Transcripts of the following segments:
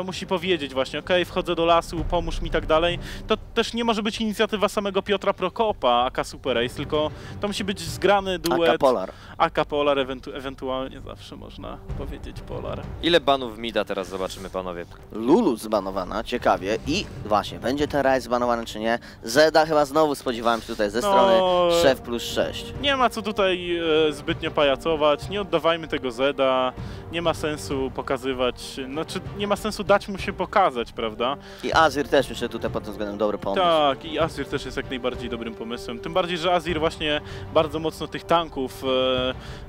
to musi powiedzieć właśnie, okej, wchodzę do lasu, pomóż mi i tak dalej. To też nie może być inicjatywa samego Piotra Prokopa, aka Super Ace, tylko to musi być zgrany duet. Aka Polar. Aka Polar, ewentu ewentualnie zawsze można powiedzieć Polar. Ile banów mida teraz zobaczymy, panowie? Lulu zbanowana, ciekawie. I właśnie, będzie ten raj zbanowany czy nie? Zeda chyba znowu spodziewałem się tutaj ze No, strony szef plus 6. Nie ma co tutaj e, zbytnio pajacować, nie oddawajmy tego Zeda, nie ma sensu pokazywać, znaczy nie ma sensu dać mu się pokazać, prawda? I Azir też myślę tutaj pod tym względem dobry pomysł. Tak, i Azir też jest jak najbardziej dobrym pomysłem. Tym bardziej, że Azir właśnie bardzo mocno tych tanków e,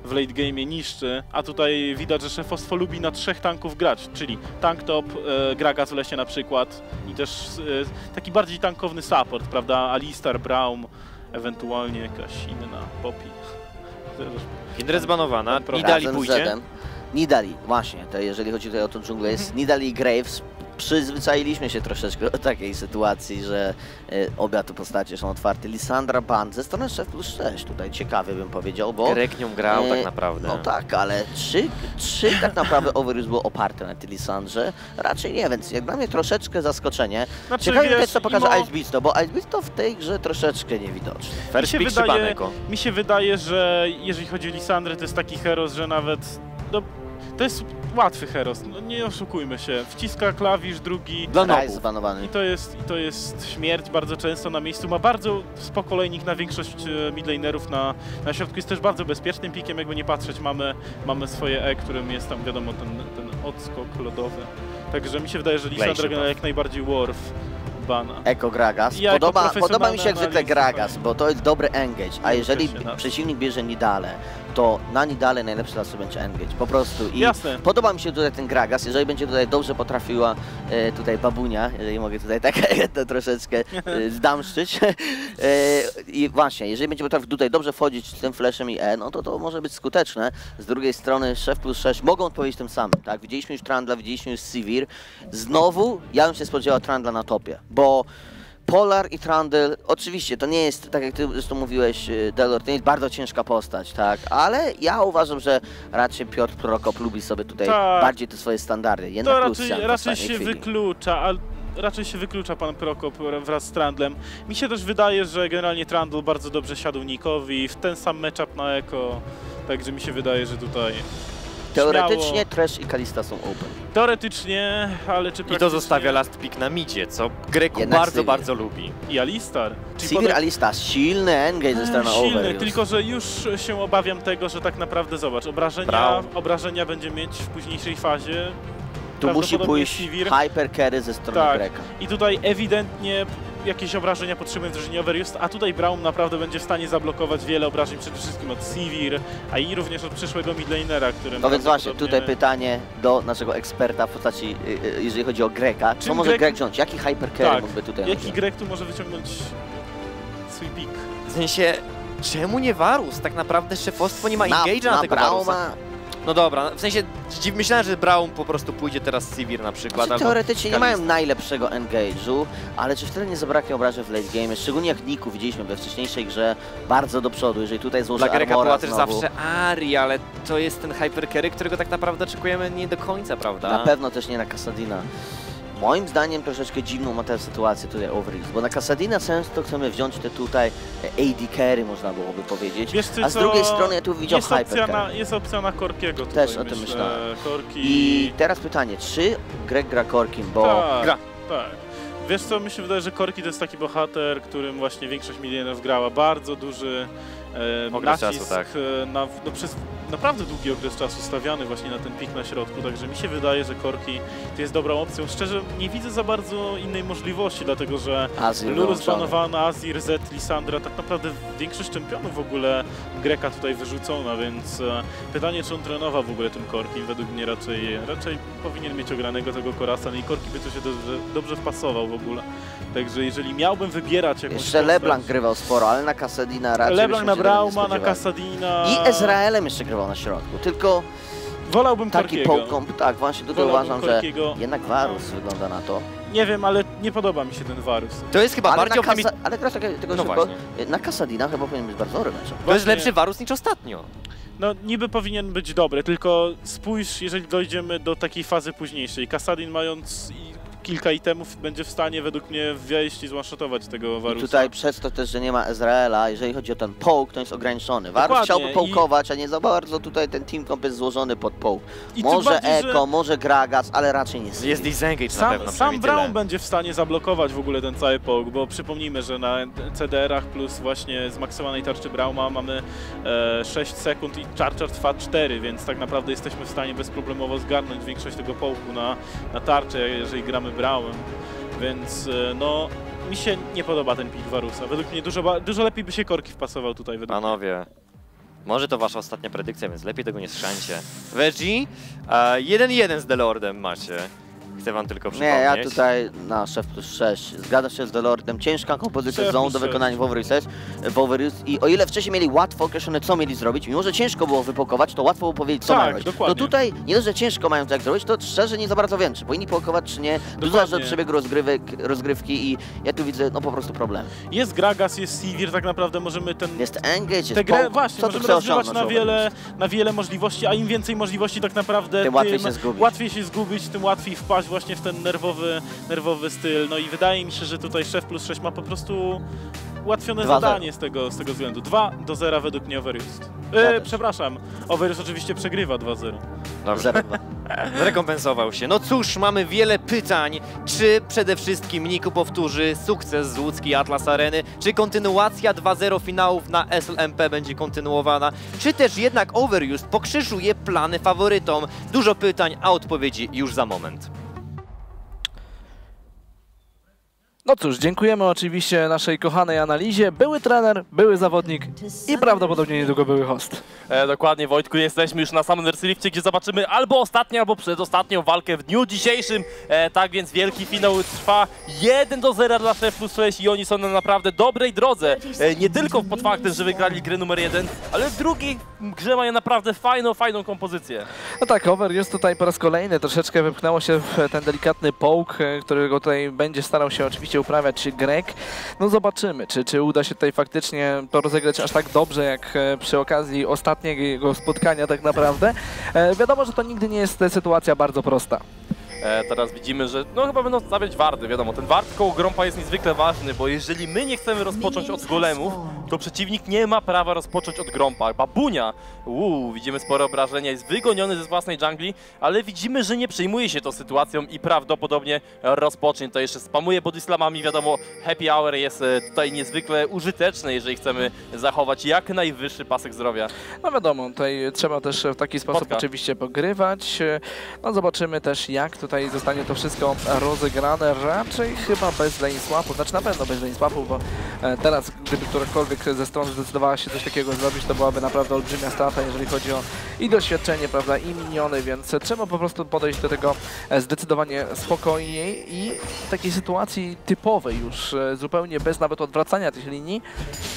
w late game niszczy, a tutaj widać, że szefostwo lubi na trzech tanków grać, czyli tank top, e, Gragas w lesie na przykład i też e, taki bardziej tankowny support, prawda? Alistar, Braum, ewentualnie jakaś inna Poppy. Kindred zbanowana, Nidali pójdzie. Nidali, właśnie, to jeżeli chodzi tutaj o tą dżunglę, jest Nidali i Graves. Przyzwyczailiśmy się troszeczkę do takiej sytuacji, że e, obie te postacie są otwarte. Lisandra Band ze strony szef plus 6, tutaj ciekawy bym powiedział, bo... Grek nią grał E, tak naprawdę. No tak, ale czy, czy tak naprawdę Overuse było oparte na tej Lisandrze? Raczej nie, więc jak dla mnie troszeczkę zaskoczenie. Znaczy, Ciekawe wiesz, też co pokaże Imo- Ice Beast, no bo Ice Beast to w tej grze troszeczkę niewidoczny. Mi się wydaje-? Mi się wydaje, że jeżeli chodzi o Lisandrę, to jest taki heros, że nawet. No, to jest łatwy heros, no, nie oszukujmy się. Wciska klawisz, drugi. Dla nobów. zbanowany. I to, jest, I to jest śmierć bardzo często na miejscu. Ma bardzo spokojnik na większość e, midlanerów na, na środku. Jest też bardzo bezpiecznym pikiem, jakby nie patrzeć. Mamy, mamy swoje E, którym jest tam, wiadomo, ten, ten odskok lodowy. Także mi się wydaje, że gra buff. jak najbardziej Worf bana. Eko Gragas. Ja Podoba, podoba mi się jak zwykle Gragas, bo to jest dobry engage, a jeżeli na- przeciwnik bierze Nidale, to na Nidale najlepszy zasób będzie engage, po prostu. I Jasne. podoba mi się tutaj ten Gragas, jeżeli będzie tutaj dobrze potrafiła e, tutaj babunia, jeżeli mogę tutaj tak to troszeczkę e, zdamszczyć. e, I właśnie, jeżeli będzie potrafił tutaj dobrze wchodzić z tym flashem i E, no to to może być skuteczne. Z drugiej strony szef plus 6 mogą odpowiedzieć tym samym, tak? Widzieliśmy już Trandla, widzieliśmy już Sivir. Znowu ja bym się spodziewał Trandla na topie, bo Polar i Trundle, oczywiście to nie jest, tak jak ty zresztą mówiłeś, y, Delor, to nie jest bardzo ciężka postać, tak, ale ja uważam, że raczej Piotr Prokop lubi sobie tutaj Tak. bardziej te swoje standardy. To raczej, raczej się chwili. wyklucza, ale raczej się wyklucza pan Prokop wraz z Trandlem. Mi się też wydaje, że generalnie Trandl bardzo dobrze siadł Nikowi w ten sam matchup na Eko, także mi się wydaje, że tutaj Teoretycznie śmiało, Trash i Kalista są open. teoretycznie, ale czy I to praktycznie- zostawia last pick na midzie, co Greku Jednak bardzo, Sivir. bardzo lubi. i Alistar. Czyli Sivir potem- Alistas, silny engage ze strony Silny, Overuse. tylko że już się obawiam tego, że tak naprawdę zobacz, obrażenia, Braum. obrażenia będzie mieć w późniejszej fazie. Tu musi pójść Sivir. hyper carry ze strony Tak. Greka. I tutaj ewidentnie jakieś obrażenia potrzebują drużynie Overuse, a tutaj Braum naprawdę będzie w stanie zablokować wiele obrażeń, przede wszystkim od Sivir, a i również od przyszłego midlanera, którym No więc właśnie, tutaj pytanie do naszego eksperta w postaci, y, y, jeżeli chodzi o Greka. Co może Grek- Grek wziąć? Jaki hyper carry Tak, mógłby tutaj Jaki? Grek tu może wyciągnąć swój pik? W sensie, czemu nie Varus? Tak naprawdę szefostwo nie ma engage'a na, na tego Varusa. No dobra, w sensie myślałem, że Braum po prostu pójdzie teraz z Sivir na przykład. Znaczy, teoretycznie nie mają najlepszego engage'u, ale czy wtedy nie zabraknie obrażeń w late game? Szczególnie jak Niku widzieliśmy we wcześniejszej grze bardzo do przodu, jeżeli tutaj złoży Dla Greka była też zawsze Ari, ale to jest ten hypercarry, którego tak naprawdę oczekujemy nie do końca, prawda? na pewno też nie na Kasadina. Moim zdaniem troszeczkę dziwną ma tę sytuację tutaj Overease, bo na Kasadina często chcemy wziąć te tutaj e, AD carry, można byłoby powiedzieć, Wiesz a z co, drugiej strony ja tu widział jest opcja, hyper na, carry. jest opcja na Korkiego tutaj, Też o tym myślę. myślałem. Korki... I teraz pytanie, czy Greg gra Korkim, bo tak, gra. Tak. Wiesz co, mi się wydaje, że Korki to jest taki bohater, którym właśnie większość milionów grała. Bardzo duży Okres nacisk czasu, tak. e, na, no, przez naprawdę długi okres czasu stawiany właśnie na ten pik na środku, także mi się wydaje, że Korki to jest dobrą opcją. Szczerze nie widzę za bardzo innej możliwości, dlatego że Azir Lulu zbanowana, Azir, Z, Lisandra, tak naprawdę większość czempionów w ogóle Greka tutaj wyrzucona, więc e, pytanie, czy on trenował w ogóle tym Korkim, według mnie raczej, raczej powinien mieć ogranego tego Korasa, no i Korki by tu się dobrze, dobrze wpasował w ogóle. Także jeżeli miałbym wybierać jakąś Jeszcze postać- LeBlanc grywał sporo, ale na Kasadina raczej LeBlanc na Brauma, na. Kasadina... I Ezraelem jeszcze grywał na środku, tylko Wolałbym taki połkąb, tak, właśnie tutaj Wolałbym uważam, że Korkiego. jednak Varus wygląda na to. Nie wiem, ale nie podoba mi się ten Varus. To jest chyba Ale, bardziej. Kasa, ale teraz tak, tego No szybko, na Kasadina chyba powinien być bardzo dobry mecz. To jest lepszy Varus niż ostatnio. no niby powinien być dobry, tylko spójrz, jeżeli dojdziemy do takiej fazy późniejszej. Kasadin mając kilka itemów będzie w stanie według mnie wejść i zwanshotować tego I Warusa. tutaj przez to też, że nie ma Ezreela, jeżeli chodzi o ten połk, to jest ograniczony. Dokładnie, chciałby i- połkować, a nie za bardzo tutaj ten team comp jest złożony pod połk. I Może bardziej, że- Eko, może Gragas, ale raczej nie Sivir. Jest disengage na Sam, pewno, sam Brown tyle. będzie w stanie zablokować w ogóle ten cały połk, bo przypomnijmy, że na CDR-ach plus właśnie zmaksowanej tarczy Brauma mamy e, 6 sekund i charger trwa 4, więc tak naprawdę jesteśmy w stanie bezproblemowo zgarnąć większość tego połku na, na tarczę, jeżeli gramy Braumem. Więc e, no, mi się nie podoba ten pick Varusa. Według mnie dużo, dużo lepiej by się korki wpasował tutaj według mnie. Panowie, może to wasza ostatnia predykcja, więc lepiej tego nie strzańcie. Veggie, e, 1-1 z Delordem macie. Chcę wam tylko Nie, przypomnieć. ja tutaj na szef plus 6. Zgadzam się z Delordem. Ciężka kompozycja zone do wykonania w Overuse. I o ile wcześniej mieli łatwo określone, co mieli zrobić, mimo że ciężko było wypokować, to łatwo było powiedzieć, co Tak, mają robić. No tutaj, nie dość, że ciężko mają tak zrobić, to szczerze nie za bardzo wiem, czy powinni pokować, czy nie. Dużo Dokładnie. przebiegu rozgrywek, rozgrywki i ja tu widzę, no po prostu problem. Jest Gragas, jest Sivir, tak naprawdę możemy ten Jest engage, jest Tę grę połk. właśnie co możemy rozgrywać osiągnąć na wiele, na wiele możliwości, a im więcej możliwości tak naprawdę Tym łatwiej się zgubić. łatwiej się zgubić, tym łatwiej wpaść właśnie w ten nerwowy, nerwowy styl. No i wydaje mi się, że tutaj Szef plus 6 ma po prostu ułatwione 2-0. zadanie z tego, z tego względu. 2 do 0 według mnie Overused. E, przepraszam, Overused oczywiście przegrywa 2-0. Dobrze. 0-2. Zrekompensował się. No cóż, mamy wiele pytań. Czy przede wszystkim Niku powtórzy sukces z łódzkiej Atlas Areny? Czy kontynuacja 2-0 finałów na SLMP będzie kontynuowana? Czy też jednak Overused pokrzyżuje plany faworytom? Dużo pytań, a odpowiedzi już za moment. No cóż, dziękujemy oczywiście naszej kochanej analizie. Były trener, były zawodnik i prawdopodobnie niedługo były host. E, dokładnie, Wojtku, jesteśmy już na samym Nercylifcie, gdzie zobaczymy albo ostatnią, albo przedostatnią walkę w dniu dzisiejszym. E, tak więc wielki finał trwa 1 do 0 dla Chef plus 6 i oni są na naprawdę dobrej drodze. E, nie tylko pod faktem, że wygrali grę numer 1, ale w drugiej grze mają naprawdę fajną, fajną kompozycję. No tak, Over jest tutaj po raz kolejny, troszeczkę wypchnęło się w ten delikatny połk, e, którego tutaj będzie starał się oczywiście uprawiać Grek. No zobaczymy, czy, czy uda się tutaj faktycznie to rozegrać aż tak dobrze, jak e, przy okazji ostatniego spotkania tak naprawdę. E, wiadomo, że to nigdy nie jest e, sytuacja bardzo prosta. E, teraz widzimy, że no chyba będą stawiać warty, wiadomo, ten wart koło Grompa jest niezwykle ważny, bo jeżeli my nie chcemy rozpocząć od golemów, to przeciwnik nie ma prawa rozpocząć od Grompa. Babunia, uuu, widzimy spore obrażenia, jest wygoniony ze własnej dżungli, ale widzimy, że nie przejmuje się tą sytuacją i prawdopodobnie rozpocznie to jeszcze spamuje body slamami, wiadomo, happy hour jest e, tutaj niezwykle użyteczny, jeżeli chcemy zachować jak najwyższy pasek zdrowia. No wiadomo, tutaj trzeba też w taki sposób Spotka. oczywiście pogrywać. No zobaczymy też jak tutaj zostanie to wszystko rozegrane. Raczej chyba bez lane swapu, znaczy na pewno bez lane swapu, bo e, teraz gdyby którakolwiek ze stron zdecydowała się coś takiego zrobić, to byłaby naprawdę olbrzymia strata, jeżeli chodzi o i doświadczenie, prawda, i miniony, więc trzeba po prostu podejść do tego e, zdecydowanie spokojniej i w takiej sytuacji typowej już, e, zupełnie bez nawet odwracania tych linii,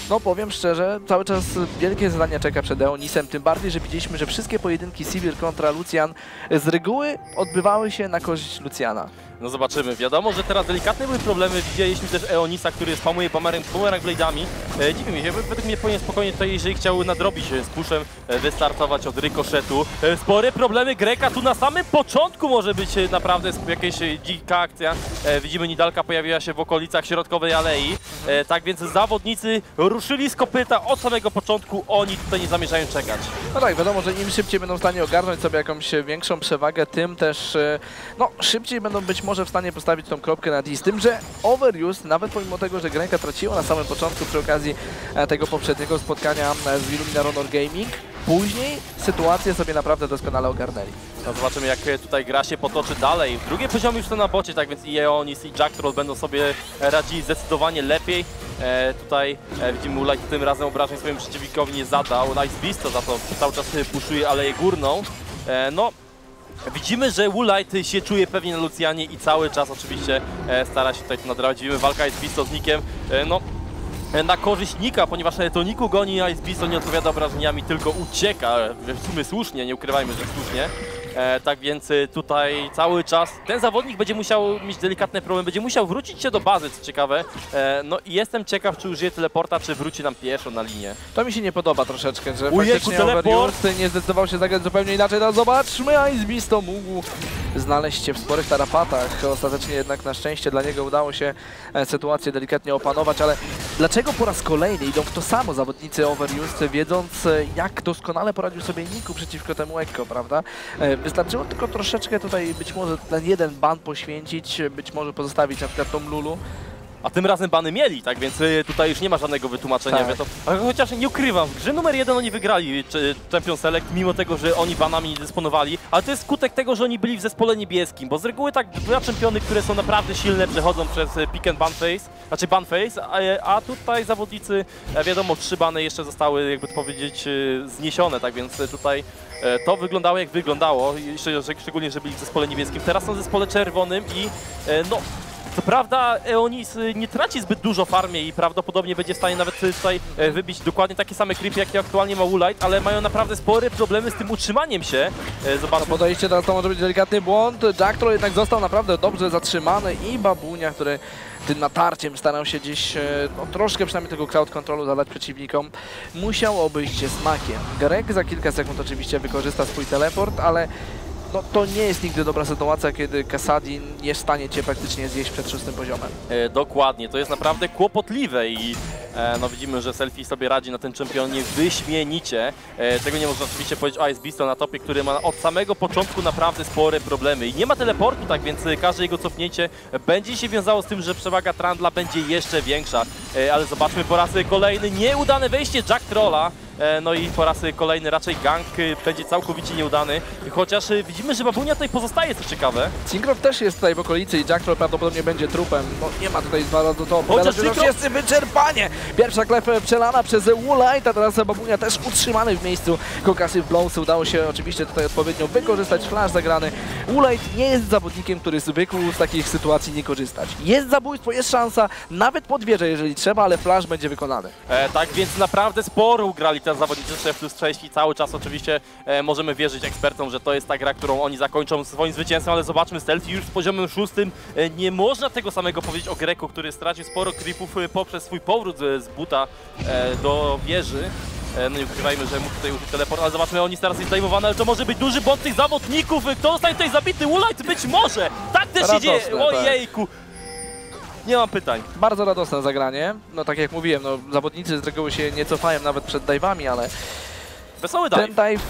no powiem szczerze, cały czas wielkie zadanie czeka przed Eonisem, tym bardziej, że widzieliśmy, że wszystkie pojedynki Sivir kontra Lucian z reguły odbywały się na korzyść Luciana. No zobaczymy. Wiadomo, że teraz delikatne były problemy. Widzieliśmy też Eonisa, który spamuje bumerang, blade'ami. E, dziwi mi się, według mnie powinien spokojnie tutaj, jeżeli chciał nadrobić e, z puszem, e, wystartować od rykoszetu. E, spore problemy Greka tu na samym początku może być e, naprawdę jakaś dzika akcja. E, widzimy Nidalka pojawiła się w okolicach środkowej alei. E, tak więc zawodnicy ruszyli z kopyta od samego początku. Oni tutaj nie zamierzają czekać. No tak, wiadomo, że im szybciej będą w stanie ogarnąć sobie jakąś większą przewagę, tym też, no, szybciej będą być może w stanie postawić tą kropkę na D. Z tym, że Overuse, nawet pomimo tego, że Grenka traciła na samym początku przy okazji e, tego poprzedniego spotkania e, z Illumina Honor Gaming, później sytuację sobie naprawdę doskonale ogarnęli. No zobaczymy jak e, tutaj gra się potoczy dalej. W drugiej poziomie już to na bocie, tak więc i Eonis i Jack Troll będą sobie radzili zdecydowanie lepiej. E, tutaj e, widzimy Ulaj tym razem obrażeń swoim przeciwnikowi nie zadał. Nice Beast to za to cały czas puszuje aleję górną. E, no Widzimy, że Woolite się czuje pewnie na Lucianie i cały czas oczywiście e, stara się tutaj to nadrabiać. Widzimy walka Ice Beast z Nikiem. E, no, e, na korzyść Nika, ponieważ to Niku goni, a Beast nie odpowiada obrażeniami, tylko ucieka. W sumie słusznie, nie ukrywajmy, że słusznie. E, tak więc y, tutaj cały czas ten zawodnik będzie musiał mieć delikatne problemy, będzie musiał wrócić się do bazy, co ciekawe. E, no i jestem ciekaw, czy użyje teleporta, czy wróci nam pieszo na linię. To mi się nie podoba troszeczkę, że Ujejku, faktycznie! Overused nie zdecydował się zagrać zupełnie inaczej. No zobaczmy, Ice Beast to mógł znaleźć się w sporych tarapatach. Ostatecznie jednak na szczęście dla niego udało się e, sytuację delikatnie opanować, ale dlaczego po raz kolejny idą w to samo zawodnicy Overused, wiedząc e, jak doskonale poradził sobie Niku przeciwko temu Ekko, prawda? E, Wystarczyło tylko troszeczkę tutaj być może ten jeden ban poświęcić, być może pozostawić na przykład tą Lulu. A tym razem bany mieli, tak więc y, tutaj już nie ma żadnego wytłumaczenia. Tak. Ale chociaż nie ukrywam, w grze numer jeden oni wygrali czy Champion Select, mimo tego, że oni banami nie dysponowali, ale to jest skutek tego, że oni byli w zespole niebieskim, bo z reguły tak dwa czempiony, które są naprawdę silne, przechodzą przez y, pick and ban face, znaczy ban face, a, a tutaj zawodnicy, e, wiadomo, trzy bany jeszcze zostały, jakby to powiedzieć, y, zniesione, tak więc y, tutaj e, to wyglądało jak wyglądało, szczególnie, że byli w zespole niebieskim. Teraz są w zespole czerwonym i e, no, co prawda Eonis y, nie traci zbyt dużo farmie i prawdopodobnie będzie w stanie nawet tutaj e, wybić dokładnie takie same creepy, jakie aktualnie ma Woolite, ale mają naprawdę spore problemy z tym utrzymaniem się. E, Zobaczmy. Podejście teraz to może być delikatny błąd. Jack Troll jednak został naprawdę dobrze zatrzymany i Babunia, który tym natarciem starał się gdzieś e, no, troszkę przynajmniej tego crowd controlu zadać przeciwnikom, musiał obejść się smakiem. Greg za kilka sekund oczywiście wykorzysta swój teleport, ale no, to nie jest nigdy dobra sytuacja, kiedy Kasadin jest w stanie cię praktycznie zjeść przed szóstym poziomem. E, dokładnie, to jest naprawdę kłopotliwe i e, no widzimy, że Selfie sobie radzi na tym czempionie wyśmienicie. E, tego nie można oczywiście powiedzieć o Ice Beastu na topie, który ma od samego początku naprawdę spore problemy i nie ma teleportu, tak więc e, każde jego cofnięcie będzie się wiązało z tym, że przewaga Trandla będzie jeszcze większa. E, ale zobaczmy po raz kolejny nieudane wejście Jack Trolla. E, No i po raz kolejny raczej gang e, będzie całkowicie nieudany, chociaż e, widzimy, że Babunia tutaj pozostaje, co ciekawe. Syncroft też jest tutaj w okolicy i Jack Troll prawdopodobnie będzie trupem. No nie ma tutaj dwa razy to że już Syncroft- jest wyczerpanie. Pierwsza klep przelana przez Woolite, a teraz Babunia też utrzymany w miejscu. Concussive Blows udało się oczywiście tutaj odpowiednio wykorzystać. Flash zagrany. Woolite nie jest zawodnikiem, który zwykł z takich sytuacji nie korzystać. Jest zabójstwo, jest szansa, nawet pod wieżę, jeżeli trzeba, ale flash będzie wykonany. E, tak więc naprawdę sporo ugrali te zawodnicy 6 plus 6 i cały czas oczywiście e, możemy wierzyć ekspertom, że to jest ta gra, którą oni zakończą swoim zwycięstwem, ale zobaczmy Stealthy już z poziomem szóstym. E, nie można tego samego powiedzieć o Greku, który stracił sporo creepów e, poprzez swój powrót z, z buta e, do wieży. E, No nie ukrywajmy, że mógł tutaj użyć teleport, ale zobaczmy, oni teraz jest zdejmowany, ale to może być duży błąd tych zawodników. E, Kto zostanie tutaj zabity? Woolite być może! Tak też się dzieje! tak. Nie mam pytań. Bardzo radosne zagranie. No tak jak mówiłem, no, zawodnicy z reguły się nie cofają nawet przed dive'ami, ale Wesoły Ten dive. dive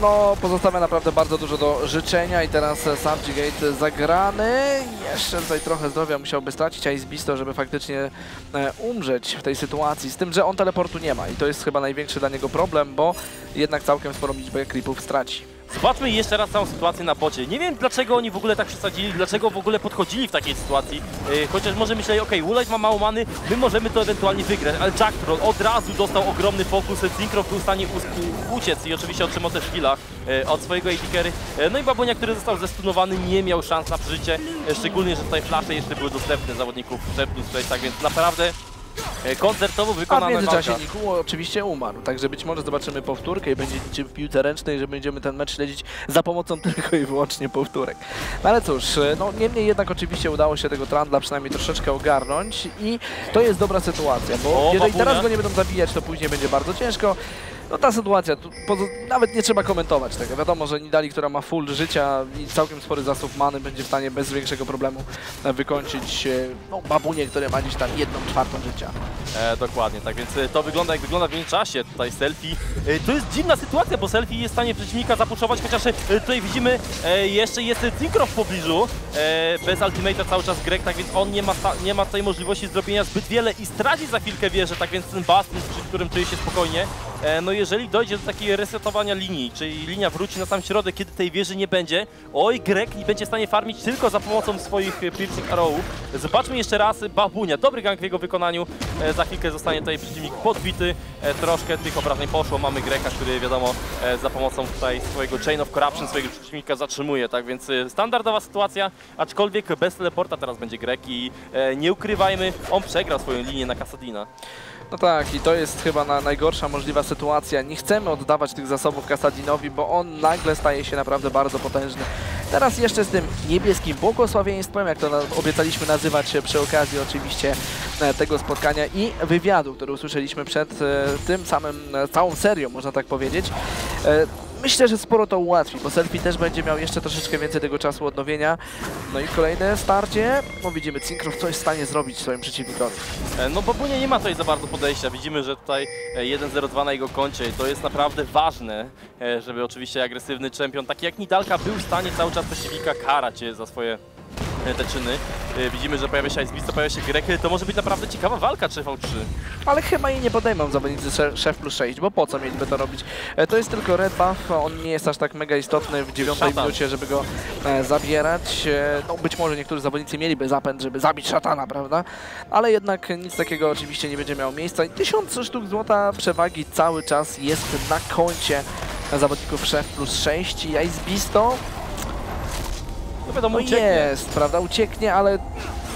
no, pozostawia naprawdę bardzo dużo do życzenia i teraz e, Subjugate zagrany. Jeszcze tutaj trochę zdrowia musiałby stracić Ice Beasto, żeby faktycznie e, umrzeć w tej sytuacji. Z tym, że on teleportu nie ma i to jest chyba największy dla niego problem, bo jednak całkiem sporą liczbę creepów straci. Zobaczmy jeszcze raz całą sytuację na bocie. Nie wiem dlaczego oni w ogóle tak przesadzili, dlaczego w ogóle podchodzili w takiej sytuacji. Yy, chociaż może myśleli, okej, Woolite ma mało many, my możemy to ewentualnie wygrać, ale Jack Troll od razu dostał ogromny fokus, Synchro był w stanie uciec i oczywiście otrzymał też chwila yy, od swojego AD. Yy, no i Babunia, który został zestunowany, nie miał szans na przeżycie, szczególnie, że tutaj flasze jeszcze były dostępne zawodników 6 plus 6, tak więc naprawdę yy, koncertowo A w wykonana międzyczasie walka. Niku oczywiście umarł, także być może zobaczymy powtórkę i będzie niczym w piłce ręcznej, że będziemy ten mecz śledzić za pomocą tylko i wyłącznie powtórek. No ale cóż, e, no niemniej jednak oczywiście udało się tego Trandla przynajmniej troszeczkę ogarnąć i to jest dobra sytuacja, bo O, jeżeli teraz go nie będą zabijać, to później będzie bardzo ciężko. No ta sytuacja, nawet nie trzeba komentować tego. Wiadomo, że Nidali, która ma full życia i całkiem spory zasób many, będzie w stanie bez większego problemu e, wykończyć e, no, babunię, które ma gdzieś tam jedną czwartą życia. E, dokładnie, tak więc e, to wygląda jak wygląda w międzyczasie. Tutaj selfie. E, to jest dziwna sytuacja, bo selfie jest w stanie przeciwnika zapuszować, chociaż tutaj widzimy e, jeszcze jest Tinkrow w pobliżu. Bez ultimate'a cały czas Greg, tak więc on nie ma, nie ma tutaj możliwości zrobienia zbyt wiele i straci za chwilkę wieżę, tak więc ten Bastion, przy którym czuje się spokojnie. E, no jeżeli dojdzie do takiego resetowania linii, czyli linia wróci na sam środek, kiedy tej wieży nie będzie, oj Greg nie będzie w stanie farmić tylko za pomocą swoich e, piercing arrowów. Zobaczmy jeszcze raz Babunia, dobry gang w jego wykonaniu, e, za chwilkę zostanie tutaj przeciwnik podbity, troszkę tych obrażeń poszło, mamy Greka, który wiadomo za pomocą tutaj swojego Chain of Corruption swojego przeciwnika zatrzymuje, tak więc standardowa sytuacja, aczkolwiek bez teleporta teraz będzie Grek i nie ukrywajmy, on przegrał swoją linię na Kasadina. No tak, i to jest chyba na najgorsza możliwa sytuacja. Nie chcemy oddawać tych zasobów Kasadinowi, bo on nagle staje się naprawdę bardzo potężny. Teraz jeszcze z tym niebieskim błogosławieństwem, jak to obiecaliśmy nazywać przy okazji oczywiście e, tego spotkania i wywiadu, który usłyszeliśmy przed e, tym samym, e, całą serią, można tak powiedzieć. E, Myślę, że sporo to ułatwi, bo Selfie też będzie miał jeszcze troszeczkę więcej tego czasu odnowienia. No i kolejne starcie. No widzimy, Cinkrow coś w stanie zrobić swoim przeciwnikowi. E, No Babunia nie ma tutaj za bardzo podejścia. Widzimy, że tutaj e, 1-0-2 na jego koncie to jest naprawdę ważne, e, żeby oczywiście agresywny czempion, taki jak Nidalka, był w stanie cały czas przeciwnika karać e, za swoje e, te czyny. E, Widzimy, że pojawia się Ice Beast, pojawia się Grek. To może być naprawdę ciekawa walka 3v3. Ale chyba jej nie podejmą zawodnicy sze- szef plus 6, bo po co mieliby to robić? E, To jest tylko red buff, on nie jest aż tak mega istotny w dziewiątej Szatan. minucie, żeby go e, zabierać. E, No być może niektórzy zawodnicy mieliby zapęd, żeby zabić szatana, prawda? Ale jednak nic takiego oczywiście nie będzie miało miejsca. I tysiąc sztuk złota przewagi cały czas jest na koncie zawodników szef plus 6 i Ice Beasto No wiadomo, no ucieknie. jest, prawda, ucieknie, ale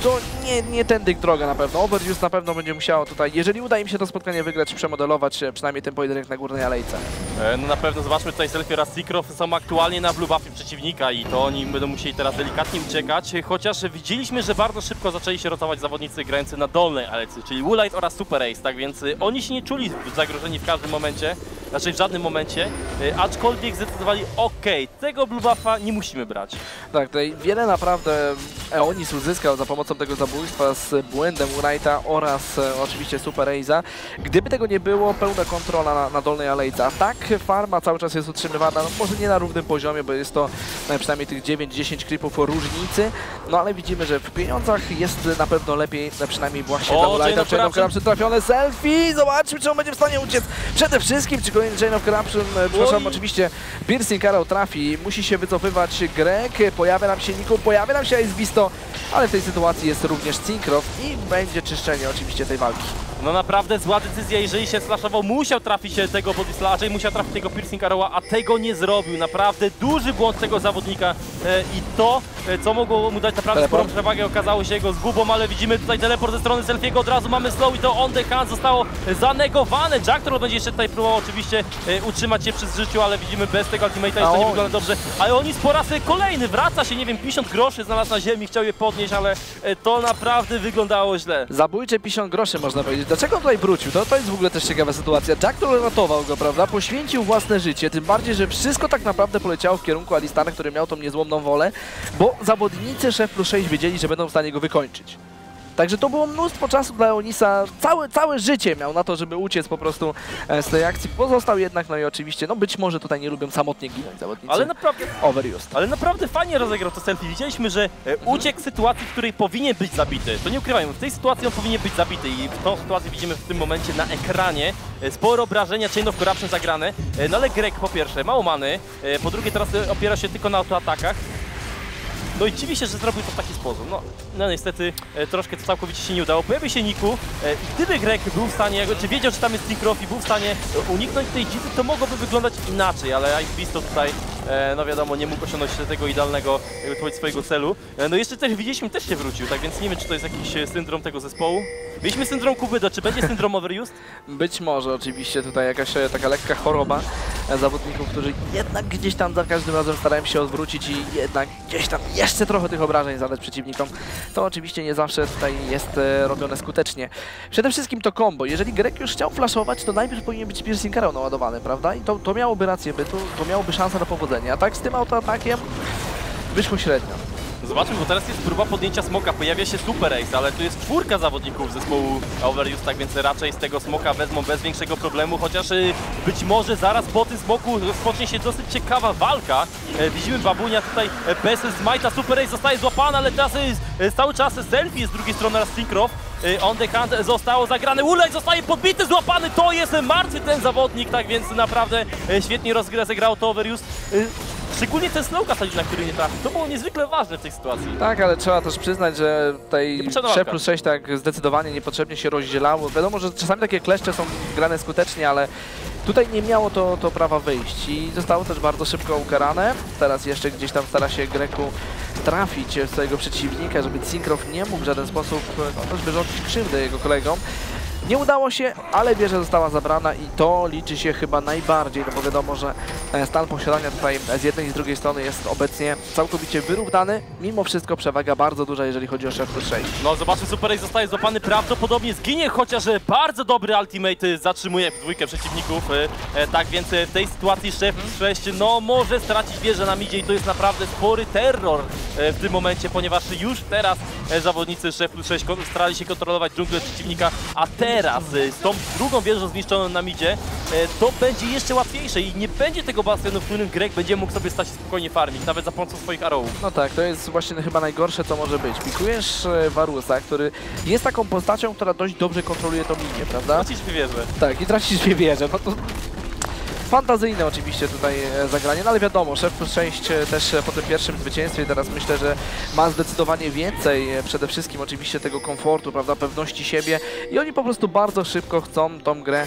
to nie, nie tędy droga na pewno. Overuse na pewno będzie musiało tutaj, jeżeli uda im się to spotkanie wygrać, przemodelować e, przynajmniej ten pojedynek na górnej alejce. E, No na pewno zobaczmy tutaj Selfie oraz Seacroft są aktualnie na blue buffie przeciwnika i to oni będą musieli teraz delikatnie uciekać, chociaż widzieliśmy, że bardzo szybko zaczęli się rotować zawodnicy grający na dolnej alejce, czyli Woolite oraz Super Ace, tak więc y, oni się nie czuli zagrożeni w każdym momencie, znaczy w żadnym momencie, y, aczkolwiek zdecydowali, okej, tego blue buffa nie musimy brać. Tak, tutaj wiele naprawdę Eonis uzyskał za pomocą tego zabójstwa z błędem Unite'a oraz e, oczywiście Super Aze'a. Gdyby tego nie było, pełna kontrola na, na dolnej alejce. A tak farma cały czas jest utrzymywana, no może nie na równym poziomie, bo jest to przynajmniej tych 9-10 creepów różnicy, no ale widzimy, że w pieniądzach jest na pewno lepiej, przynajmniej właśnie O, dla Unite'a. Chain of Corruption. Trafione selfie, zobaczmy czy on będzie w stanie uciec. Przede wszystkim, czy kolejny Chain of Corruption, e, przepraszam, oczywiście Piercing Arrow trafi, musi się wycofywać Greg, pojawia nam się Niku, pojawia nam się Beasto, ale w tej sytuacji jest również Cinkrow i będzie czyszczenie oczywiście tej walki. No naprawdę zła decyzja, jeżeli się slashował, musiał trafić tego body slasha i musiał trafić tego piercing arrowa, a tego nie zrobił. Naprawdę duży błąd tego zawodnika e, i to, e, co mogło mu dać naprawdę Teleport? sporą przewagę, okazało się jego zgubą, ale widzimy tutaj teleport ze strony Selfiego, od razu mamy slow i to on the hand zostało zanegowane. Jack Troll będzie jeszcze tutaj próbował oczywiście e, utrzymać się przy życiu, ale widzimy bez tego ultimate'a to nie wygląda dobrze. Ale oni po raz kolejny wraca się, nie wiem, 50 groszy znalazł na ziemi, chciał je podnieść, ale to naprawdę wyglądało źle. Zabójcze 50 groszy można powiedzieć. Dlaczego on tutaj wrócił? To, to jest w ogóle też ciekawa sytuacja. Jack Troll ratował go, prawda? Poświęcił własne życie, tym bardziej, że wszystko tak naprawdę poleciało w kierunku Alistana, który miał tą niezłomną wolę, bo zawodnicy Szef plus 6 wiedzieli, że będą w stanie go wykończyć. Także to było mnóstwo czasu dla Onisa, całe, całe życie miał na to, żeby uciec po prostu e, z tej akcji. Pozostał jednak, no i oczywiście, no być może tutaj nie lubią samotnie ginąć zawodnicy. Ale naprawdę, Overused. Ale naprawdę fajnie rozegrał to selfie. Widzieliśmy, że e, uciekł z sytuacji, w której powinien być zabity. To nie ukrywajmy, w tej sytuacji on powinien być zabity i w tą sytuację widzimy w tym momencie na ekranie. E, Sporo obrażenia, Chain of Corruption zagrane. No ale Greg po pierwsze mało many, e, po drugie teraz opiera się tylko na autoatakach. No i dziwi się, że zrobił to w taki sposób. No, no niestety e, troszkę to całkowicie się nie udało. Pojawił się Niku e, i gdyby Greg był w stanie, czy wiedział, że tam jest Tinkroff i był w stanie e, uniknąć tej dzizy, to mogłoby wyglądać inaczej, ale Ice to tutaj, e, no wiadomo, nie mógł osiągnąć tego idealnego, jakby powiedzieć, swojego celu. E, no jeszcze też widzieliśmy, też się wrócił, tak więc nie wiem, czy to jest jakiś e, syndrom tego zespołu. Mieliśmy syndrom Kubyda, czy będzie syndrom Overused? Być może oczywiście tutaj jakaś taka lekka choroba zawodników, którzy jednak gdzieś tam za każdym razem starają się odwrócić i jednak gdzieś tam jeszcze trochę tych obrażeń zadać przeciwnikom. To oczywiście nie zawsze tutaj jest e, robione skutecznie. Przede wszystkim to combo. Jeżeli Grek już chciał flashować, to najpierw powinien być piercing arrow naładowany, prawda? I to, to miałoby rację bytu, to miałoby szansę na powodzenie. A tak z tym autoatakiem wyszło średnio. Zobaczmy, bo teraz jest próba podjęcia smoka, pojawia się Super Ace, ale tu jest czwórka zawodników zespołu Overuse, tak więc raczej z tego smoka wezmą bez większego problemu, chociaż y, być może zaraz po tym smoku rozpocznie się dosyć ciekawa walka. E, widzimy Babunia tutaj e, bez smite'a, Super Ace zostaje złapany, ale teraz e, cały czas selfie jest z drugiej strony raz Syncroft. E, On the hand zostało zagrane, Ulej zostaje podbity, złapany, to jest martwy ten zawodnik, tak więc naprawdę świetnie rozegrał to Overuse. Szczególnie ten Snowka na który nie trafił, to było niezwykle ważne w tej sytuacji. Tak, ale trzeba też przyznać, że 6 walka. plus 6 tak zdecydowanie niepotrzebnie się rozdzielało. Wiadomo, że czasami takie kleszcze są grane skutecznie, ale tutaj nie miało to, to prawa wyjść i zostało też bardzo szybko ukarane. Teraz jeszcze gdzieś tam stara się Greku trafić swojego przeciwnika, żeby Cinkrow nie mógł w żaden sposób no, też wyrządzić krzywdy jego kolegom. Nie udało się, ale wieża została zabrana i to liczy się chyba najbardziej, no bo wiadomo, że e, stan posiadania tutaj z jednej i z drugiej strony jest obecnie całkowicie wyrównany. Mimo wszystko przewaga bardzo duża, jeżeli chodzi o szef plus 6. No zobaczmy, Super Ace zostaje złapany, prawdopodobnie zginie, chociaż e, bardzo dobry ultimate e, zatrzymuje dwójkę przeciwników. e, e, Tak więc e, w tej sytuacji Szef 6 no może stracić wieżę na midzie i to jest naprawdę spory terror e, w tym momencie, ponieważ już teraz e, zawodnicy Szef 6 kon- starali się kontrolować dżunglę przeciwnika, a teraz e, z tą drugą wieżą zniszczoną na midzie e, to będzie jeszcze łatwiejsze i nie będzie tego bastionu, w którym Greg będzie mógł sobie stać spokojnie farmić, nawet za pomocą swoich arrowów. No tak, to jest właśnie chyba najgorsze, co może być. Pikujesz e, Warusa, który jest taką postacią, która dość dobrze kontroluje to linię, prawda? Tracisz wieżę. Tak, i tracisz dwie wieże, no to... Fantazyjne oczywiście tutaj e, zagranie, no ale wiadomo, Szef plus 6 e, też e, po tym pierwszym zwycięstwie teraz myślę, że ma zdecydowanie więcej, przede wszystkim oczywiście tego komfortu, prawda, pewności siebie i oni po prostu bardzo szybko chcą tą grę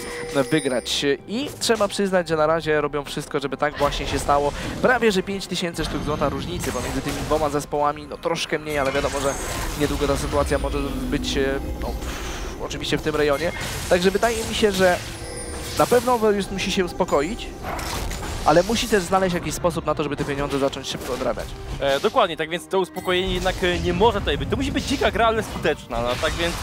wygrać i trzeba przyznać, że na razie robią wszystko, żeby tak właśnie się stało. Prawie, że 5000 sztuk złota różnicy pomiędzy tymi dwoma zespołami, no troszkę mniej, ale wiadomo, że niedługo ta sytuacja może być, no, oczywiście w tym rejonie, także wydaje mi się, że na pewno Overuse musi się uspokoić, ale musi też znaleźć jakiś sposób na to, żeby te pieniądze zacząć szybko odrabiać. E, dokładnie, tak więc to uspokojenie jednak e, nie może tutaj być. To musi być dzika gra, ale skuteczna, no, tak więc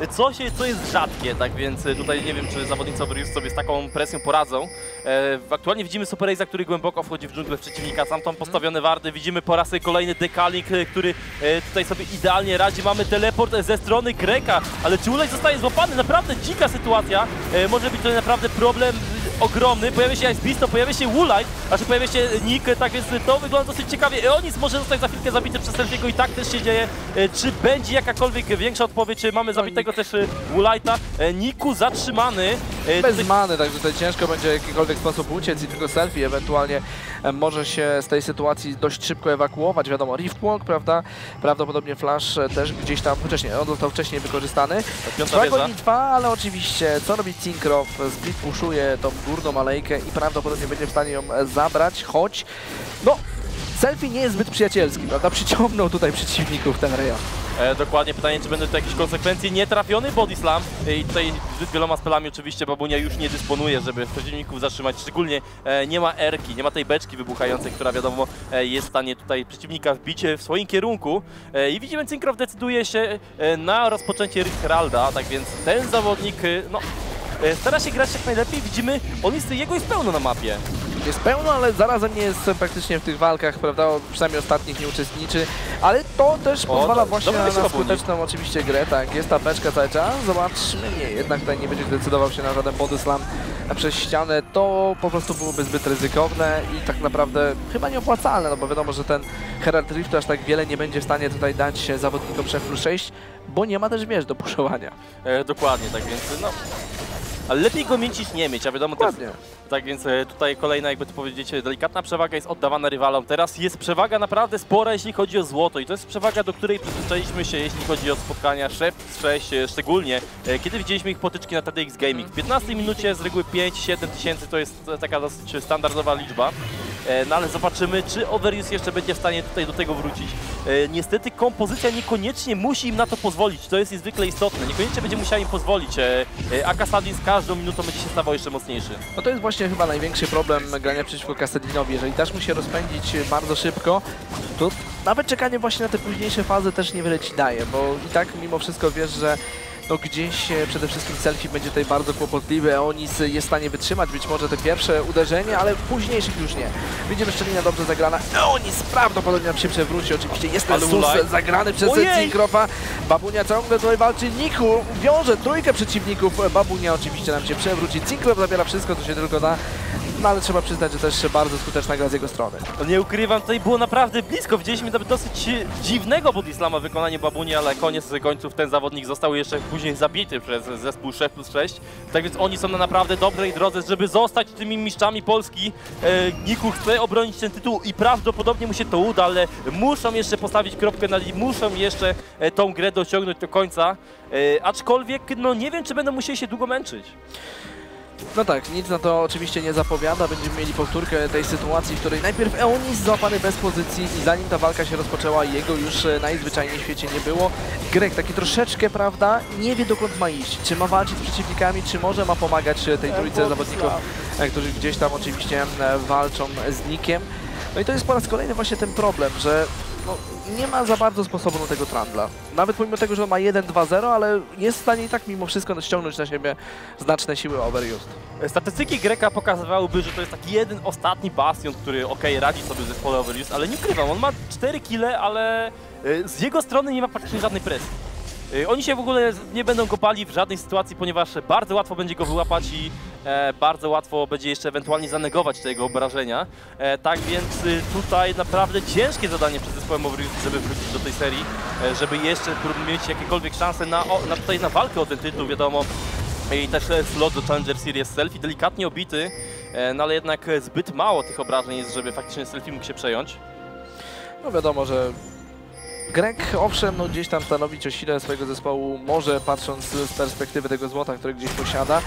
e, co, się, co jest rzadkie, tak więc e, tutaj nie wiem, czy zawodnicy Overuse sobie z taką presją poradzą. E, aktualnie widzimy Super Raze'a, który głęboko wchodzi w dżunglę przeciwnika, sam tam postawione wardy, widzimy po raz kolejny Dekalik, który tutaj sobie idealnie radzi, mamy teleport ze strony Greka, ale czy Ulej zostaje złapany? Naprawdę dzika sytuacja, e, może być to naprawdę problem ogromny, pojawia się Ice Beast, to pojawia się Woolite, a czy pojawia się Nick, tak więc to wygląda dosyć ciekawie. Eonis może zostać za chwilkę zabity przez Selfiego i tak też się dzieje. E, Czy będzie jakakolwiek większa odpowiedź? Czy Mamy zabitego też e, Woolite'a. E, Niku zatrzymany. Bez many, także tutaj ciężko będzie w jakikolwiek sposób uciec i tylko selfie ewentualnie może się z tej sytuacji dość szybko ewakuować. Wiadomo, Riftwalk, prawda? Prawdopodobnie Flash e, też gdzieś tam, nie, on został wcześniej wykorzystany. Trwa gonitwa, ale oczywiście co robi Cinkrow? Split puszuje tą górną alejkę i prawdopodobnie będzie w stanie ją e, zabrać, choć no selfie nie jest zbyt przyjacielski, prawda? Przyciągnął tutaj przeciwników ten rejon. E, dokładnie pytanie, czy będą tu jakieś konsekwencje. Nietrafiony body slam e, i tutaj zbyt wieloma spelami oczywiście Babunia już nie dysponuje, żeby przeciwników zatrzymać. Szczególnie e, nie ma erki, nie ma tej beczki wybuchającej, która wiadomo e, jest w stanie tutaj przeciwnika wbić e, w swoim kierunku. E, I widzimy, Cinkrow decyduje się na rozpoczęcie Heralda, tak więc ten zawodnik, no, stara się grać jak najlepiej. Widzimy, on jest, jego jest pełno na mapie. Jest pełno, ale zarazem nie jest praktycznie w tych walkach, prawda? Przynajmniej ostatnich nie uczestniczy, ale to też O, pozwala do- właśnie na, skuteczną oczywiście grę, tak, jest ta beczka cały czas, zobaczmy, nie, jednak tutaj nie będzie decydował się na żaden body slam przez ścianę, to po prostu byłoby zbyt ryzykowne i tak naprawdę chyba nieopłacalne, no bo wiadomo, że ten Herald Rift aż tak wiele nie będzie w stanie tutaj dać zawodnikom 6 plus 6, bo nie ma też wież do puszowania. E, dokładnie, tak więc no... Ale lepiej go mieć niż nie mieć, a wiadomo, Dokładnie. Tak więc e, tutaj kolejna, jakby to powiedzieć, delikatna przewaga jest oddawana rywalom. Teraz jest przewaga naprawdę spora, jeśli chodzi o złoto i to jest przewaga, do której przyzwyczailiśmy się, jeśli chodzi o spotkania Chef 6, e, szczególnie e, kiedy widzieliśmy ich potyczki na TDX Gaming. W 15 minucie z reguły 5-7 tysięcy to jest taka dosyć standardowa liczba. E, No ale zobaczymy, czy Overuse jeszcze będzie w stanie tutaj do tego wrócić. E, Niestety kompozycja niekoniecznie musi im na to pozwolić, to jest niezwykle istotne. Niekoniecznie będzie musiała im pozwolić. E, A Kasadin z każdą minutą będzie się stawał jeszcze mocniejszy. No to jest właśnie chyba największy problem grania przeciwko Kasadinowi. Jeżeli dasz mu się rozpędzić bardzo szybko, to nawet czekanie właśnie na te późniejsze fazy też niewiele ci daje, bo i tak mimo wszystko wiesz, że no gdzieś e, przede wszystkim selfie będzie tutaj bardzo kłopotliwy, a Onis jest w stanie wytrzymać być może te pierwsze uderzenie, ale późniejszych już nie. Widzimy szczelina dobrze zagrana, Onis prawdopodobnie nam się przewróci, oczywiście jest ten sus zagrany przez Ojej! Cinkrofa, Babunia ciągle tutaj walczy, Niku wiąże trójkę przeciwników, Babunia oczywiście nam się przewróci, Cinkrof zabiera wszystko, co się tylko da, no ale trzeba przyznać, że też bardzo skuteczna gra z jego strony. No Nie ukrywam, tutaj było naprawdę blisko. Widzieliśmy dosyć dziwnego bodyslama w wykonaniu Babuni, ale koniec końców ten zawodnik został jeszcze później zabity przez zespół 6 plus 6. Tak więc oni są na naprawdę dobrej drodze, żeby zostać tymi mistrzami Polski. E, Niku chce obronić ten tytuł i prawdopodobnie mu się to uda, ale muszą jeszcze postawić kropkę na i muszą jeszcze e, tą grę dociągnąć do końca. E, aczkolwiek, no nie wiem, czy będą musieli się długo męczyć. No tak, nic na to oczywiście nie zapowiada. Będziemy mieli powtórkę tej sytuacji, w której najpierw Eonis złapany bez pozycji i zanim ta walka się rozpoczęła, jego już e, najzwyczajniej w świecie nie było. Grek taki troszeczkę, prawda, nie wie dokąd ma iść. Czy ma walczyć z przeciwnikami, czy może ma pomagać e, tej trójce zawodników, e, którzy gdzieś tam oczywiście walczą z Nikiem. No i to jest po raz kolejny właśnie ten problem, że no, nie ma za bardzo sposobu na tego Trandla. Nawet pomimo tego, że on ma 1-2-0, ale jest w stanie i tak mimo wszystko ściągnąć na siebie znaczne siły Overused. Statystyki Greka pokazywałyby, że to jest taki jeden ostatni bastion, który ok, radzi sobie w zespole Overuse, ale nie ukrywam, on ma 4 kile, ale y, z jego strony nie ma praktycznie żadnej presji. Y, Oni się w ogóle nie będą kopali w żadnej sytuacji, ponieważ bardzo łatwo będzie go wyłapać i e, bardzo łatwo będzie jeszcze ewentualnie zanegować te jego obrażenia. E, tak więc y, tutaj naprawdę ciężkie zadanie przed zespołem Overuse, żeby wrócić do tej serii, e, żeby jeszcze mieć jakiekolwiek szanse na, o, na, tutaj na walkę o ten tytuł, wiadomo. I też e, slot do Challenger Series Selfie, delikatnie obity, e, no ale jednak e, zbyt mało tych obrażeń jest, żeby faktycznie Selfie mógł się przejąć. No wiadomo, że Grek owszem, no gdzieś tam stanowić o sile swojego zespołu może patrząc z perspektywy tego złota, które gdzieś posiada.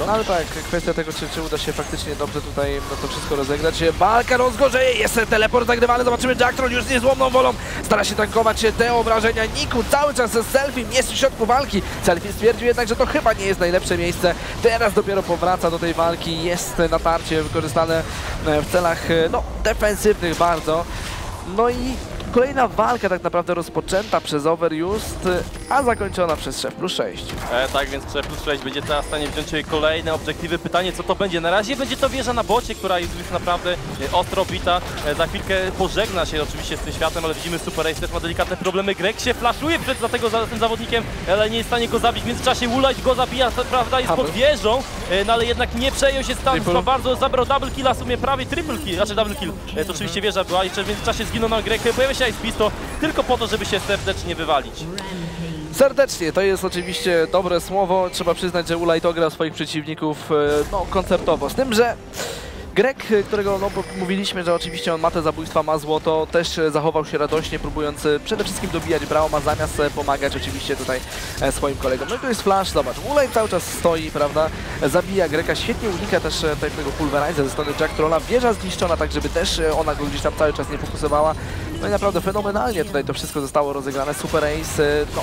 No ale tak, kwestia tego, czy, czy uda się faktycznie dobrze tutaj no, to wszystko rozegrać. Walka rozgorzeje, jest teleport zagrywany, zobaczymy Jacktroll już z niezłomną wolą stara się tankować te obrażenia. Niku cały czas Selfie jest w środku walki. Selfie stwierdził jednak, że to chyba nie jest najlepsze miejsce. Teraz dopiero powraca do tej walki, jest natarcie wykorzystane e, w celach e, no, defensywnych bardzo. No i kolejna walka tak naprawdę rozpoczęta przez Overused, a zakończona przez Szef plus 6. E, tak więc 3 plus 6 będzie teraz w stanie wziąć kolejne obiektywy. Pytanie co to będzie? Na razie będzie to wieża na bocie, która jest już naprawdę e, ostro bita. E, za chwilkę pożegna się oczywiście z tym światem, ale widzimy Super Ace też ma delikatne problemy. Grek się flaszuje przed za tego za tym zawodnikiem, ale nie jest w stanie go zabić. W międzyczasie Woolite go zabija, prawda, jest pod wieżą, e, no ale jednak nie przejął się stan. Bardzo zabrał double killa, w sumie prawie triple kill, znaczy double kill. E, to oczywiście wieża była, jeszcze w międzyczasie zginął na Grek. Pojawia się Ice Pisto tylko po to, żeby się serdecznie wywalić. Serdecznie, to jest oczywiście dobre słowo. Trzeba przyznać, że Ulaj grał swoich przeciwników e, no, koncertowo. Z tym, że Grek, którego no, mówiliśmy, że oczywiście on ma te zabójstwa, ma złoto, też zachował się radośnie, próbując e, przede wszystkim dobijać Brauma, zamiast e, pomagać oczywiście tutaj e, swoim kolegom. No i tu jest flash, zobacz, Ulaj cały czas stoi, prawda, zabija Greka, świetnie unika też tego pulveriza ze strony Jack Trolla, wieża zniszczona, tak żeby też ona go gdzieś tam cały czas nie fokusowała. No i naprawdę fenomenalnie tutaj to wszystko zostało rozegrane, Super Ace, no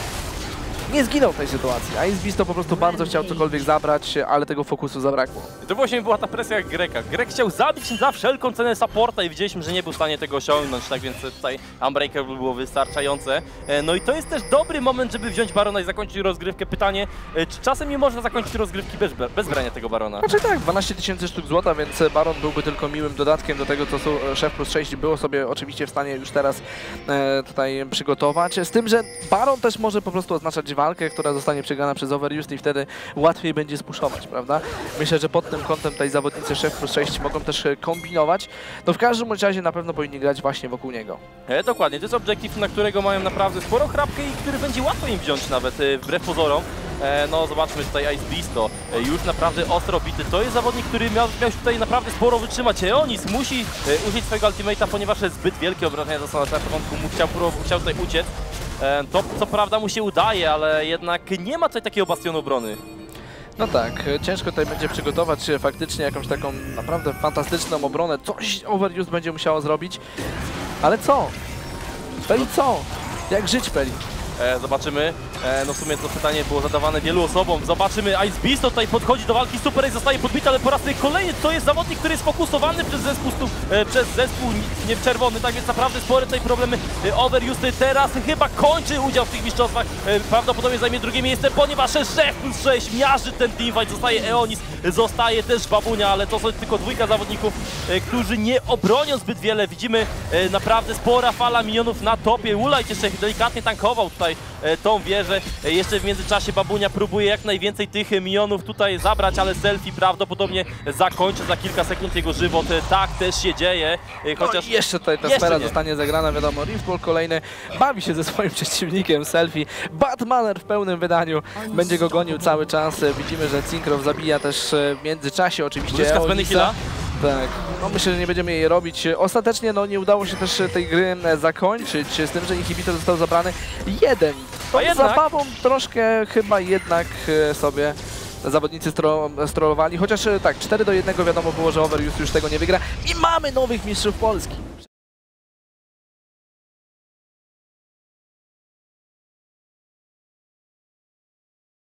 nie zginął w tej sytuacji. a Ice Beast to po prostu bardzo chciał cokolwiek zabrać, ale tego fokusu zabrakło. I To właśnie była ta presja Greka. Grek chciał zabić za wszelką cenę supporta i widzieliśmy, że nie był w stanie tego osiągnąć, tak więc tutaj Unbreaker było wystarczające. E, No i to jest też dobry moment, żeby wziąć Barona i zakończyć rozgrywkę. Pytanie, e, czy czasem nie można zakończyć rozgrywki bez, bez brania tego Barona? Znaczy tak, 12 tysięcy sztuk złota, więc Baron byłby tylko miłym dodatkiem do tego, co e, Szef plus 6 było sobie oczywiście w stanie już teraz tutaj przygotować. Z tym, że Baron też może po prostu oznaczać walkę, która zostanie przegrana przez Overused i wtedy łatwiej będzie spuszować, prawda? Myślę, że pod tym kątem tej zawodnicy Szef plus 6 mogą też e, kombinować. No w każdym razie na pewno powinni grać właśnie wokół niego. E, dokładnie, to jest obiektyw, na którego mają naprawdę sporo chrapkę i który będzie łatwo im wziąć nawet, e, wbrew pozorom. E, no zobaczmy tutaj Ice Beasto, e, już naprawdę ostro bity. To jest zawodnik, który miał, miał tutaj naprawdę sporo wytrzymać. Eonis musi użyć swojego ultimate'a, ponieważ zbyt wielkie obrażenia zostały na początku, mu chciał, pró- chciał tutaj uciec. E, to co prawda mu się udaje, ale jednak nie ma tutaj takiego bastionu obrony. No tak, e, ciężko tutaj będzie przygotować e, faktycznie jakąś taką naprawdę fantastyczną obronę. Coś Overused będzie musiało zrobić. Ale co? Peli co? Jak żyć Peli? E, zobaczymy. E, no w sumie to pytanie było zadawane wielu osobom. Zobaczymy. Ice Beast tutaj podchodzi do walki. Super Ace zostaje podbity, ale po raz kolejny to jest zawodnik, który jest fokusowany przez zespół, stu, e, przez zespół nie czerwony. Tak więc naprawdę spore tutaj problemy. E, Overused teraz chyba kończy udział w tych mistrzostwach. E, prawdopodobnie zajmie drugie miejsce, ponieważ 6 plus 6 miaży ten teamfight. Zostaje Eonis, zostaje też Babunia, ale to są tylko dwójka zawodników, e, którzy nie obronią zbyt wiele. Widzimy naprawdę spora fala minionów na topie. Ulajt jeszcze delikatnie tankował tutaj e, tą wieżę. E, Jeszcze w międzyczasie Babunia próbuje jak najwięcej tych minionów tutaj zabrać, ale selfie prawdopodobnie zakończy za kilka sekund jego żywot. E, Tak też się dzieje, No chociaż i jeszcze tutaj ta jeszcze sfera nie. zostanie zagrana, wiadomo, Riftball kolejny bawi się ze swoim przeciwnikiem, selfie. Batmaner w pełnym wydaniu będzie go gonił cały czas. Widzimy, że Cinkrow zabija też w międzyczasie oczywiście. Benihila. Tak, no myślę, że nie będziemy jej robić. Ostatecznie no nie udało się też tej gry zakończyć, z tym, że inhibitor został zabrany jeden. A jednak- zabawą troszkę chyba jednak e, sobie zawodnicy stro, strollowali, chociaż e, tak, 4 do 1 wiadomo było, że Overuse już tego nie wygra i mamy nowych mistrzów Polski.